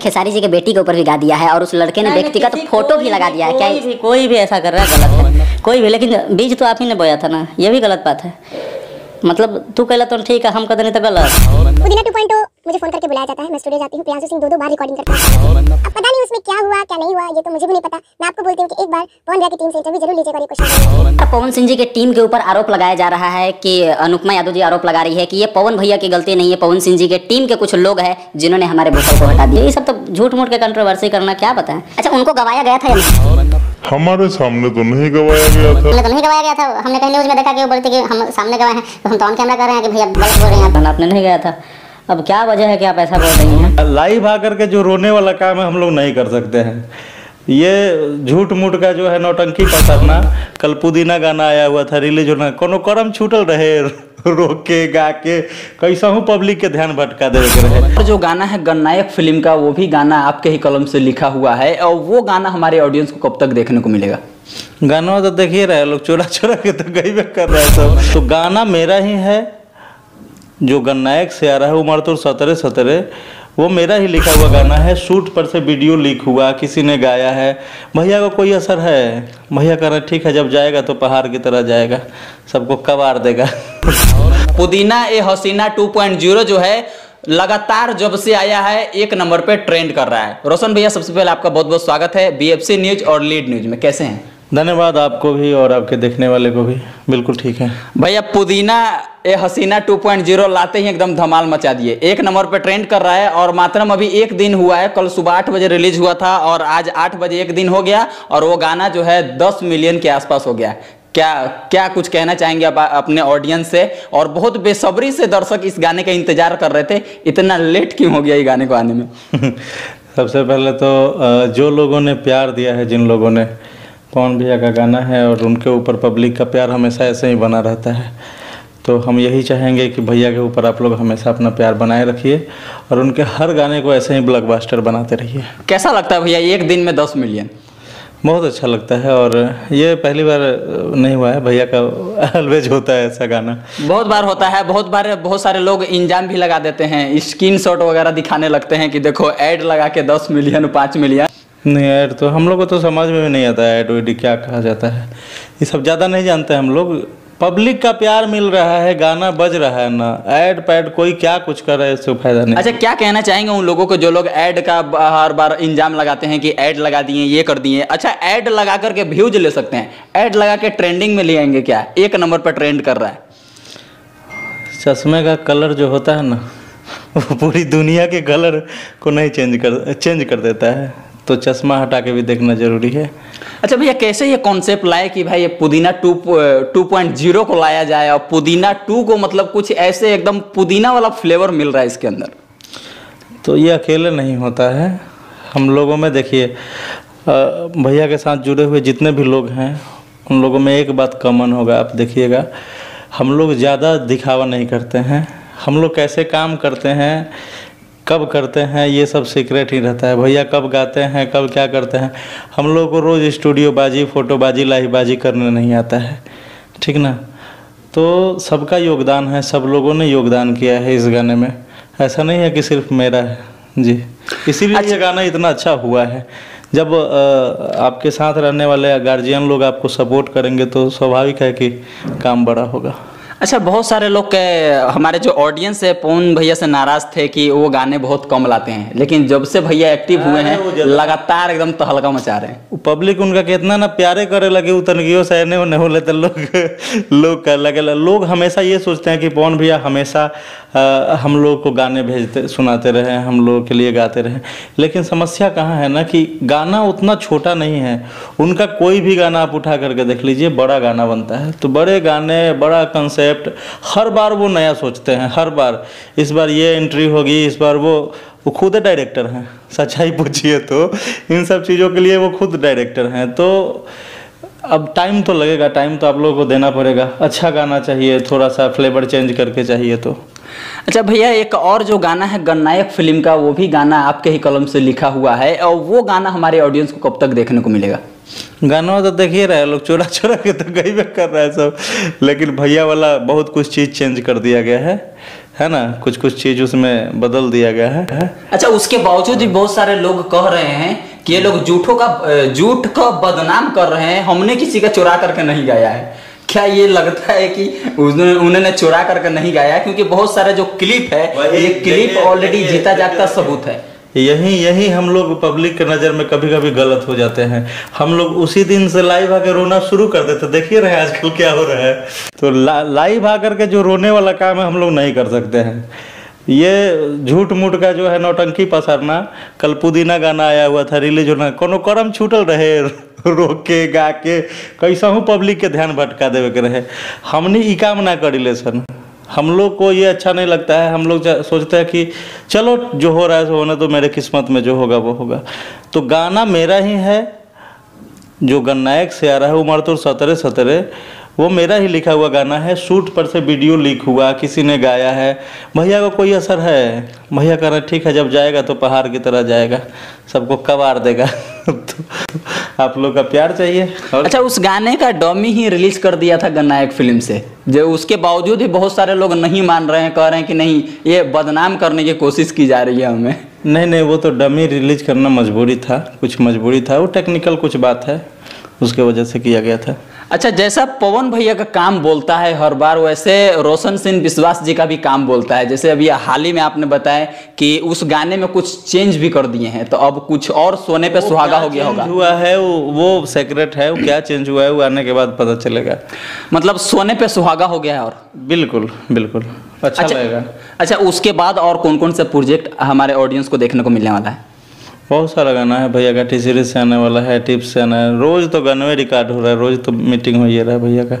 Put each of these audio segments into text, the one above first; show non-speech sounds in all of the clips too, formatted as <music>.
खेसारी जी के बेटी के ऊपर भी गा दिया है और उस लड़के ने व्यक्तिगत तो फ़ोटो भी लगा दिया है। क्या कोई भी कोई भी ऐसा कर रहा है गलत है। <laughs> कोई भी लेकिन बीज तो आप ही ने बोया था ना ये भी गलत बात है। मतलब तू कहला तो ठीक है हम कहते नहीं तो गलत। 2.0 मुझे फ़ोन करके बुलाया जाता है मैं स्टूडियो जाती हूँ प्रियांशु सिंह दो दो बार रिकॉर्डिंग करता हूँ। अब पता नहीं उसमें क्या हुआ क्या नहीं हुआ ये तो मुझे भी नहीं पता। मैं आपको बोलती हूँ कि एक बार पवन भैया की टीम से इंटरव्यू ज़रूर लीजिएगा और ये क्वेश्चन पवन सिंह जी के टीम के ऊपर आरोप लगाया जा रहा है कि अनुपमा यादव जी आरोप लगा रही है कि ये पवन भैया की गलती नहीं है पवन सिंह जी के टीम के कुछ लोग हैं जिन्होंने हमारे बुफर को हटा दिया। ये सब तो झूठ मूठ के कंट्रोवर्सी करना क्या बताएँ अच्छा उनको गवाया गया था हमारे सामने तो नहीं गवाया गया था। हमने तो नहीं गवाया गया था। हमने कहीं न्यूज़ में देखा कि वो बोलते कि हम सामने गवाए हैं तो हम तो ऑन कैमरा कर रहे हैं कि भैया गलत बोल रहे हैं। आपने नहीं गया था। अब क्या वजह है कि आप ऐसा बोल रही हैं? लाइव आकर के जो रोने वाला काम है हम लोग नहीं कर सकते हैं। ये झूठ मूठ का जो है नौटंकी पसरना कल पुदीना गाना आया हुआ था रिलीज़ होना कोनो करम छूटल रहे रोक के गा के कैसा हूँ पब्लिक के ध्यान भटका दे रहे और जो गाना है गन्नायक फ़िल्म का वो भी गाना आपके ही कलम से लिखा हुआ है और वो गाना हमारे ऑडियंस को कब तक देखने को मिलेगा? गाना तो देखिए रहे लोग चोरा चोरा के तो गई कर रहे हैं सब। तो गाना मेरा ही है जो गन्नायक से आ रहा है, उम्र तो सतरे सतरे, वो मेरा ही लिखा हुआ गाना है। शूट पर से वीडियो लीक हुआ, किसी ने गाया है। भैया का कोई असर है? भैया कह रहे, ठीक है, जब जाएगा तो पहाड़ की तरह जाएगा, सबको कबार देगा। पुदीना ए हसीना 2.0 जो है, लगातार जब से आया है, एक नंबर पे ट्रेंड कर रहा है। रोशन भैया, सबसे पहले आपका बहुत बहुत स्वागत है। बीएफसी न्यूज़ और लीड न्यूज़ में, कैसे हैं? धन्यवाद आपको भी और आपके देखने वाले को भी। बिल्कुल ठीक है। भैया पुदीना ए हसीना 2.0 लाते ही एकदम धमाल मचा दिए। एक नंबर पे ट्रेंड कर रहा है और मात्रम अभी एक दिन हुआ है। कल सुबह आठ बजे रिलीज़ हुआ था और आज आठ बजे एक दिन हो गया और वो गाना जो है दस मिलियन के आसपास हो गया। क्या क्या कुछ कहना चाहेंगे आप अपने ऑडियंस से? और बहुत बेसब्री से दर्शक इस गाने का इंतज़ार कर रहे थे। इतना लेट क्यों हो गया ये गाने को आने में? <laughs> सबसे पहले तो जो लोगों ने प्यार दिया है जिन लोगों ने पवन भैया का गाना है और उनके ऊपर पब्लिक का प्यार हमेशा ऐसे ही बना रहता है तो हम यही चाहेंगे कि भैया के ऊपर आप लोग हमेशा अपना प्यार बनाए रखिए और उनके हर गाने को ऐसे ही ब्लॉकबस्टर बनाते रहिए। कैसा लगता है भैया एक दिन में दस मिलियन बहुत अच्छा लगता है और ये पहली बार नहीं हुआ है भैया का ऑलवेज होता है ऐसा गाना। बहुत बार होता है बहुत बार बहुत सारे लोग इंजाम भी लगा देते हैं स्क्रीन शॉट वगैरह दिखाने लगते हैं कि देखो ऐड लगा के दस मिलियन पाँच मिलियन नहीं ऐड तो हम लोग को तो समझ में भी नहीं आता है ऐड वेड क्या कहा जाता है। ये सब ज़्यादा नहीं जानते हम लोग। पब्लिक का प्यार मिल रहा है गाना बज रहा है ना। ऐड पैड कोई क्या कुछ कर रहा है इससे फ़ायदा नहीं। अच्छा क्या कहना चाहेंगे उन लोगों को जो लोग ऐड का हर बार इंजाम लगाते हैं कि ऐड लगा दिए ये कर दिए? अच्छा ऐड लगा करके व्यूज़ ले सकते हैं। ऐड लगा के ट्रेंडिंग में ले आएँगे क्या? एक नंबर पर ट्रेंड कर रहा है। चश्मे का कलर जो होता है ना वो पूरी दुनिया के कलर को नहीं चेंज कर चेंज कर देता है। तो चश्मा हटा के भी देखना ज़रूरी है। अच्छा भैया कैसे ये कॉन्सेप्ट लाए कि भाई ये पुदीना टू टू पॉइंट ज़ीरो को लाया जाए और पुदीना टू को मतलब कुछ ऐसे एकदम पुदीना वाला फ्लेवर मिल रहा है इसके अंदर? तो ये अकेले नहीं होता है। हम लोगों में देखिए भैया के साथ जुड़े हुए जितने भी लोग हैं उन लोगों में एक बात कॉमन होगा आप देखिएगा। हम लोग ज़्यादा दिखावा नहीं करते हैं। हम लोग कैसे काम करते हैं कब करते हैं ये सब सीक्रेट ही रहता है। भैया कब गाते हैं कब क्या करते हैं? हम लोग को रोज़ स्टूडियो बाजी फोटोबाजी लाइव बाजी करने नहीं आता है। ठीक ना? तो सबका योगदान है सब लोगों ने योगदान किया है इस गाने में। ऐसा नहीं है कि सिर्फ़ मेरा है। जी। इसीलिए अच्छा। ये गाना इतना अच्छा हुआ है। जब अ, आपके साथ रहने वाले गार्जियन लोग आपको सपोर्ट करेंगे तो स्वाभाविक है कि काम बड़ा होगा। अच्छा बहुत सारे लोग के हमारे जो ऑडियंस है पवन भैया से नाराज़ थे कि वो गाने बहुत कम लाते हैं। लेकिन जब से भैया एक्टिव हुए हैं लगातार एकदम तहलका मचा रहे हैं। पब्लिक उनका कितना ना प्यारे करे लगे उतनगियो से एने ओने होले तो लोग लोग कर लगे लोग हमेशा ये सोचते हैं कि पवन भैया हमेशा अ, हम लोग को गाने भेजते सुनाते रहे हम लोगों के लिए गाते रहे। लेकिन समस्या कहाँ है ना कि गाना उतना छोटा नहीं है। उनका कोई भी गाना आप उठा करके देख लीजिए बड़ा गाना बनता है। तो बड़े गाने बड़ा कंसेप्ट हर बार वो नया सोचते हैं, हर बार। इस बार ये एंट्री होगी, इस बार वो वो खुद डायरेक्टर हैं। सच्चाई पूछिए तो इन सब चीज़ों के लिए वो खुद डायरेक्टर हैं। तो अब टाइम तो लगेगा टाइम तो आप लोगों को देना पड़ेगा। अच्छा गाना चाहिए थोड़ा सा फ्लेवर चेंज करके चाहिए तो। अच्छा भैया, एक और जो गाना है गन्नायक फ़िल्म का, वो भी गाना आपके ही कलम से लिखा हुआ है, और वो गाना हमारे ऑडियंस को कब तक देखने को मिलेगा? गाना तो देख देखिए रहे लोग चोरा चोरा के तो गई कर रहा है सब लेकिन भैया वाला बहुत कुछ चीज़ चेंज कर दिया गया है है ना कुछ कुछ चीज़ उसमें बदल दिया गया है है? अच्छा उसके बावजूद भी बहुत सारे लोग कह रहे हैं कि ये लोग झूठों का झूठ का बदनाम कर रहे हैं हमने किसी का चुरा करके नहीं गाया है क्या ये लगता है कि उन्होंने उन्होंने चुरा करके नहीं गाया है? क्योंकि बहुत सारे जो क्लिप है ये क्लिप ऑलरेडी जीता जागता सबूत है यही यही हम लोग पब्लिक के नज़र में कभी कभी गलत हो जाते हैं। हम लोग उसी दिन से लाइव आकर रोना शुरू कर देते देखिए रहे आजकल क्या हो रहा है। तो ला, लाइव आकर के जो रोने वाला काम है हम लोग नहीं कर सकते हैं। ये झूठ मूठ का जो है नौटंकी पसारना कल पुदीना गाना आया हुआ था रिलीज़ होना कोनो करम छूटल रहे रोक के गा के कैसा हूँ पब्लिक के ध्यान भटका देवे के रहे। हमने ई काम ना करी ले सन। हम लोग को ये अच्छा नहीं लगता है। हम लोग सोचते हैं कि चलो, जो हो रहा है सो होना तो मेरे किस्मत में जो होगा, वो होगा। तो गाना मेरा ही है, जो गन्नायक से आ रहा है, उमर तो सतरे सतरे वो मेरा ही लिखा हुआ गाना है शूट पर से वीडियो लीक हुआ किसी ने गाया है। भैया को कोई असर है? भैया कह रहे ठीक है जब जाएगा तो पहाड़ की तरह जाएगा सबको कबार देगा। <laughs> तो आप लोग का प्यार चाहिए। और अच्छा उस गाने का डॉमी ही रिलीज़ कर दिया था गन्नायक फ़िल्म से जो उसके बावजूद भी बहुत सारे लोग नहीं मान रहे हैं कह रहे हैं कि नहीं ये बदनाम करने की कोशिश की जा रही है हमें। नहीं नहीं वो तो डमी रिलीज़ करना मजबूरी था कुछ मजबूरी था वो टेक्निकल कुछ बात है उसके वजह से किया गया था। अच्छा जैसा पवन भैया का काम बोलता है हर बार वैसे रोशन सिंह विश्वास जी का भी काम बोलता है। जैसे अभी हाल ही में आपने बताया कि उस गाने में कुछ चेंज भी कर दिए हैं। तो अब कुछ और सोने पे सुहागा हो गया होगा। हुआ है वो वो सेक्रेट है वो क्या चेंज हुआ है वो आने के बाद पता चलेगा। मतलब सोने पे सुहागा हो गया है और। बिल्कुल बिल्कुल। अच्छा, लगेगा। अच्छा उसके बाद और कौन कौन से प्रोजेक्ट हमारे ऑडियंस को देखने को मिलने वाला है? बहुत सारा गाना है भैया का टी सीरीज़ से आने वाला है, टिप्स से आना है। रोज तो गाना में रिकॉर्ड हो रहा है, रोज तो मीटिंग हो ही रहा है भैया का।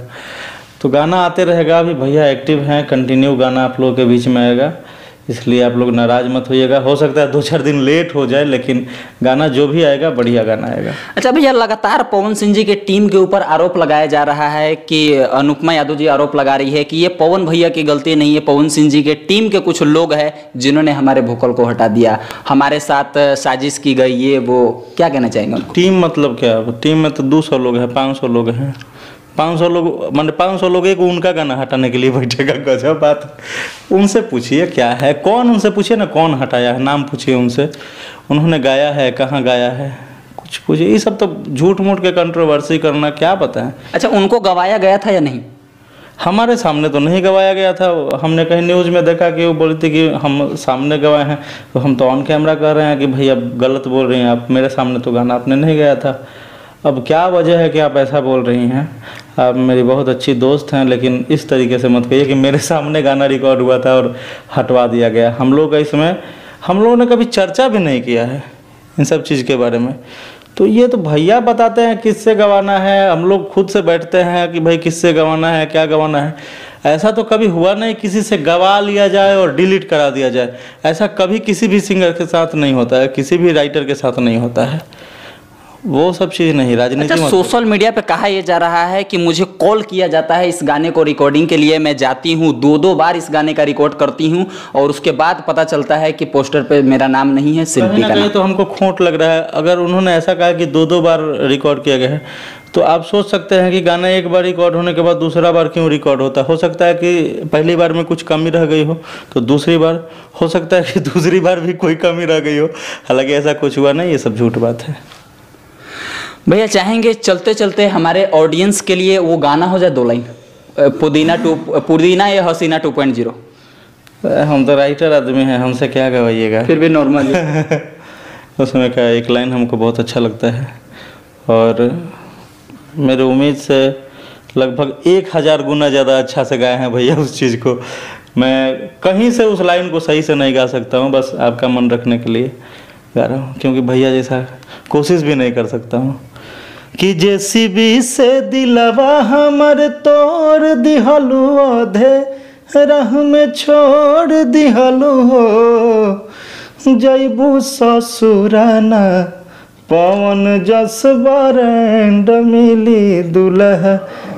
तो गाना आते रहेगा, अभी भैया एक्टिव हैं कंटिन्यू गाना आप लोगों के बीच में आएगा। इसलिए आप लोग नाराज़ मत होइएगा। हो सकता है दो चार दिन लेट हो जाए लेकिन गाना जो भी आएगा बढ़िया गाना आएगा। अच्छा भैया लगातार पवन सिंह जी के टीम के ऊपर आरोप लगाया जा रहा है कि अनुपमा यादव जी आरोप लगा रही है कि ये पवन भैया की गलती नहीं है। पवन सिंह जी के टीम के कुछ लोग हैं जिन्होंने हमारे भूकल को हटा दिया। हमारे साथ साजिश की गई ये वो क्या कहना चाहेंगे टीम मतलब क्या? टीम में तो दो सौ लोग हैं पाँच सौ लोग हैं। पाँच सौ लोग मान पाँच सौ लोग एक उनका गाना हटाने के लिए बैठेगा गजब बात। उनसे पूछिए क्या है? कौन उनसे पूछिए ना कौन हटाया है? नाम पूछिए उनसे। उन्होंने गाया है कहाँ गाया है? कुछ पूछिए। ये सब तो झूठ मूठ के कंट्रोवर्सी करना क्या पता है? अच्छा उनको गवाया गया था या नहीं? हमारे सामने तो नहीं गवाया गया था। हमने कहीं न्यूज़ में देखा कि वो बोली थी कि हम सामने गवाए हैं। तो हम तो ऑन कैमरा कह रहे हैं कि भैया गलत बोल रहे हैं आप मेरे सामने तो गाना आपने नहीं गया था। अब क्या वजह है कि आप ऐसा बोल रही हैं? आप मेरी बहुत अच्छी दोस्त हैं, लेकिन इस तरीके से मत कहिए कि मेरे <laughs> सामने गाना रिकॉर्ड हुआ था और हटवा दिया गया। हम लोग का इसमें हम लोगों ने कभी चर्चा भी नहीं किया है इन सब चीज़ के बारे में। तो ये तो भैया बताते हैं किससे गवाना है, हम लोग खुद से बैठते हैं कि भाई किससे गवाना है, क्या गवाना है। ऐसा तो कभी हुआ नहीं किसी से गवा लिया जाए और डिलीट करा दिया जाए। ऐसा कभी किसी भी सिंगर के साथ नहीं होता है, किसी भी राइटर के साथ नहीं होता है। वो सब चीज़ नहीं राजनीति अच्छा सोशल मीडिया पे कहा यह जा रहा है कि मुझे कॉल किया जाता है इस गाने को रिकॉर्डिंग के लिए मैं जाती हूँ दो दो बार इस गाने का रिकॉर्ड करती हूँ और उसके बाद पता चलता है कि पोस्टर पे मेरा नाम नहीं है शिल्पी का तो हमको खोट लग रहा है। अगर उन्होंने ऐसा कहा कि दो दो बार रिकॉर्ड किया गया है तो आप सोच सकते हैं कि गाना एक बार रिकॉर्ड होने के बाद दूसरा बार क्यों रिकॉर्ड होता है? हो सकता है कि पहली बार में कुछ कमी रह गई हो तो दूसरी बार। हो सकता है कि <laughs> दूसरी बार भी कोई कमी रह गई हो। हालाँकि ऐसा कुछ हुआ नहीं ये सब झूठ बात है। भैया चाहेंगे चलते चलते हमारे ऑडियंस के लिए वो गाना हो जाए दो लाइन। पुदीना टू पुदीना या हसीना टू पॉइंट ज़ीरो। हम तो राइटर आदमी हैं हमसे क्या गवाइएगा? फिर भी नॉर्मल <laughs> उसमें क्या एक लाइन हमको बहुत अच्छा लगता है। और मेरे उम्मीद से लगभग एक हज़ार गुना ज़्यादा अच्छा से गाए हैं भैया उस चीज़ को। मैं कहीं से उस लाइन को सही से नहीं गा सकता हूँ बस आपका मन रखने के लिए गा रहा हूँ क्योंकि भैया जैसा कोशिश भी नहीं कर सकता हूँ। कि जेसीबी से दिलवा हमर तोड़ दिहलू अधे, राह में छोड़ दिहलू हो। जैबू ससुराना, पवन जस बरेंड मिली दुल्हा।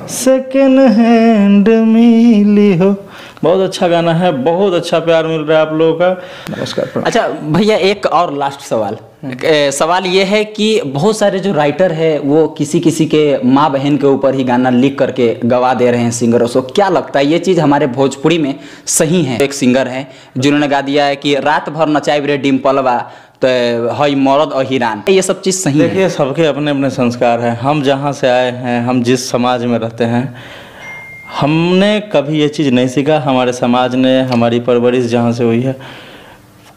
सेकेंड हैंड मिली हो। बहुत अच्छा गाना है बहुत अच्छा प्यार मिल रहा है आप लोगों का। नमस्कार अच्छा भैया एक और लास्ट सवाल। ए, सवाल ये है कि बहुत सारे जो राइटर है वो किसी किसी के माँ बहन के ऊपर ही गाना लिख करके गवा दे रहे हैं सिंगरों को क्या लगता है ये चीज़ हमारे भोजपुरी में सही है? एक सिंगर है जिन्होंने गा दिया है कि रात भर नचाई रे डिम्पलवा तो हई मरद और हिरान। ये सब चीज़ सही देखिए, सबके अपने अपने संस्कार हैं। हम जहाँ से आए हैं, हम जिस समाज में रहते हैं, हमने कभी ये चीज़ नहीं सीखा। हमारे समाज ने, हमारी परवरिश जहाँ से हुई है,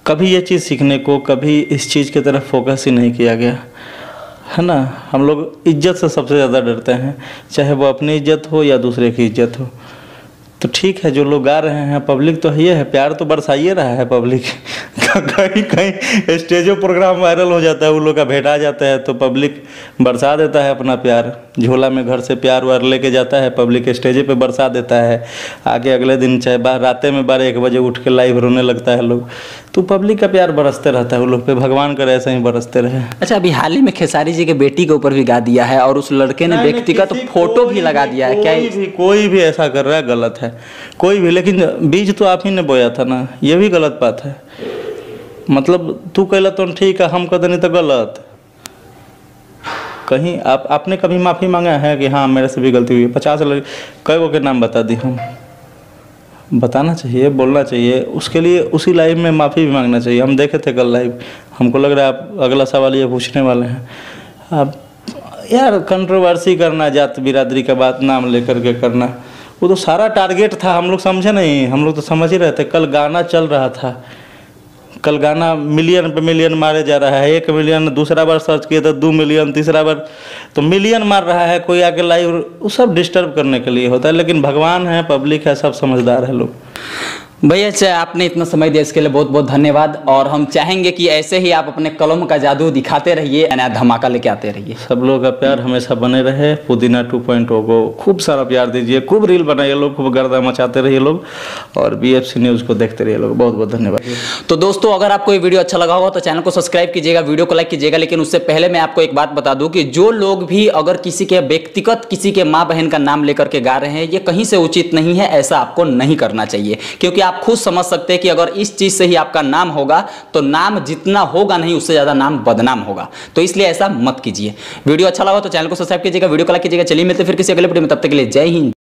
कभी ये चीज़ सीखने को, कभी इस चीज़ की तरफ़ फोकस ही नहीं किया गया। है ना? हम लोग इज़्ज़त से सबसे ज़्यादा डरते हैं, चाहे वो अपनी इज़्ज़त हो या दूसरे की इज़्ज़त हो। तो ठीक है, जो लोग गा रहे हैं पब्लिक तो ये है, प्यार तो बरसाइए रहा है पब्लिक <laughs> कहीं कहीं स्टेजों प्रोग्राम वायरल हो जाता है, वो लोग का भेंट आ जाता है तो पब्लिक बरसा देता है अपना प्यार। झोला में घर से प्यार वार लेके जाता है पब्लिक स्टेजे पे बरसा देता है। आगे अगले दिन चाहे बार रातें में बारह एक बजे उठ के लाइव रोने लगता है लोग। तो पब्लिक का प्यार बरसते रहता है वो लोग पे भगवान करे ऐसे ही बरसते रहे। अच्छा अभी हाल ही में खेसारी जी के बेटी के ऊपर भी गा दिया है और उस लड़के ने व्यक्तिगत किसी- फ़ोटो भी लगा दिया है क्या कोई भी कोई भी ऐसा कर रहा है गलत है। कोई भी लेकिन बीज तो आप ही ने बोया था ना ये भी गलत बात है। मतलब तू कहला तो ठीक है हम कहते नहीं तो गलत। कहीं आप, आपने कभी माफ़ी मांगा है कि हाँ मेरे से भी गलती हुई है? पचास लड़के कई गो के नाम बता दी हम। बताना चाहिए, बोलना चाहिए। उसके लिए, उसी लाइव में माफ़ी भी मांगना चाहिए। हम देखे थे कल लाइव हमको लग रहा है आप अगला सवाल ये पूछने वाले हैं। आप यार कंट्रोवर्सी करना, जात बिरादरी का बात नाम लेकर के करना, वो तो सारा टारगेट था। हम लोग समझे नहीं। हम लोग तो समझ ही रहे थे। कल गाना चल रहा था। कल गाना मिलियन पे मिलियन मारे जा रहा है, एक मिलियन, दूसरा बार सर्च किए तो दो मिलियन, तीसरा बार तो मिलियन मार रहा है कोई आके लाइव वो सब डिस्टर्ब करने के लिए होता है, लेकिन भगवान है पब्लिक है, सब समझदार है लोग। भैया चाहे आपने इतना समय दिया इसके लिए बहुत बहुत धन्यवाद। और हम चाहेंगे कि ऐसे ही आप अपने कलम का जादू दिखाते रहिए नया धमाका लेके आते रहिए। सब लोग का प्यार हमेशा बने रहे। पुदीना 2.0 को खूब सारा प्यार दीजिए खूब रील बनाइए लोग खूब गर्दा मचाते रहिए लोग। और बीएफसी न्यूज़ को देखते रहिए लोग। बहुत बहुत धन्यवाद। तो दोस्तों अगर आपको ये वीडियो अच्छा लगा होगा तो चैनल को सब्सक्राइब कीजिएगा वीडियो को लाइक कीजिएगा लेकिन उससे पहले मैं आपको एक बात बता दूँ कि जो लोग भी अगर किसी के व्यक्तिगत किसी के माँ बहन का नाम लेकर के गा रहे हैं ये कहीं से उचित नहीं है ऐसा आपको नहीं करना चाहिए। क्योंकि आप खुद समझ सकते हैं कि अगर इस चीज़ से ही आपका नाम होगा तो नाम जितना होगा नहीं, उससे ज़्यादा नाम बदनाम होगा। तो इसलिए ऐसा मत कीजिए। वीडियो अच्छा लगा तो चैनल को सब्सक्राइब कीजिएगा, वीडियो को कीजिएगा, चलिए मिलते फिर किसी अगले वीडियो में, तब तक के लिए जय हिंद।